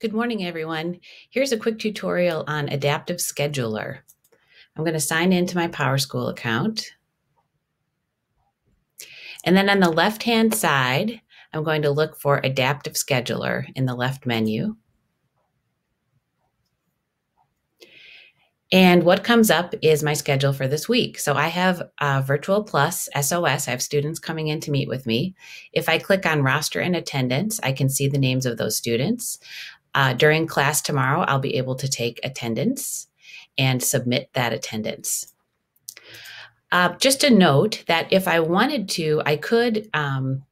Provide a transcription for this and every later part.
Good morning, everyone. Here's a quick tutorial on Adaptive Scheduler. I'm going to sign into my PowerSchool account. And then on the left-hand side, I'm going to look for Adaptive Scheduler in the left menu. And what comes up is my schedule for this week. So I have uh, Virtual Plus SOS. I have students coming in to meet with me. If I click on roster and attendance, I can see the names of those students. Uh, during class tomorrow, I'll be able to take attendance and submit that attendance. Uh, just a note that if I wanted to, I could um,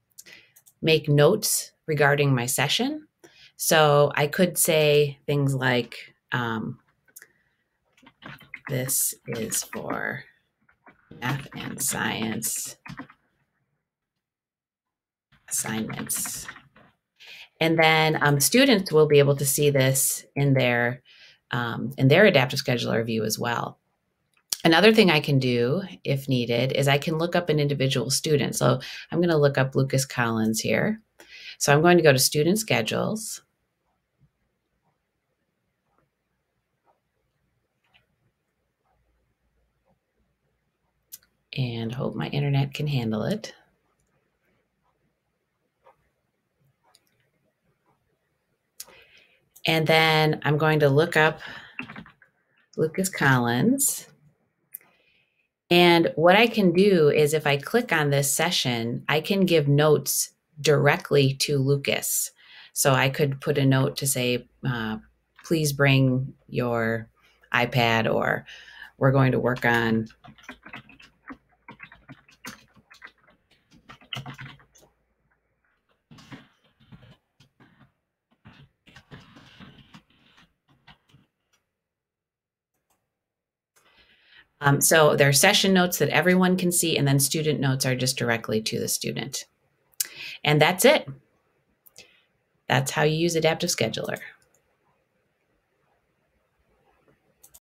make notes regarding my session. So I could say things like, um, this is for math and science assignments. And then um, students will be able to see this in their um, in their adaptive scheduler view as well. Another thing I can do if needed is I can look up an individual student. So I'm going to look up Lucas Collins here. So I'm going to go to student schedules. And hope my internet can handle it. And then I'm going to look up Lucas Collins. And what I can do is if I click on this session, I can give notes directly to Lucas. So I could put a note to say, uh, please bring your iPad, or we're going to work on Um, so there are session notes that everyone can see, and then student notes are just directly to the student. And that's it. That's how you use Adaptive Scheduler.